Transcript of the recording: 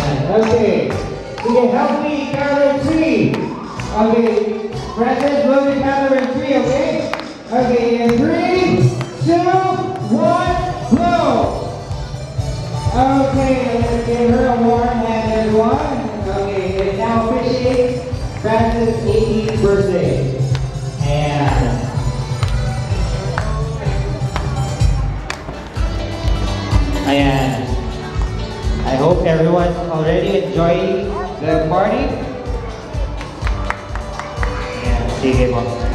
Ayan. Okay. Sige, help me counter three. Okay. Francis, will the counter three, okay? Okay, in three, two, one, blow. Okay, let's give her a warm hand, everyone. Okay, it now officiates Francis' 18th birthday. And... Ayan. I hope everyone's already enjoying the party. Ayan, sige po.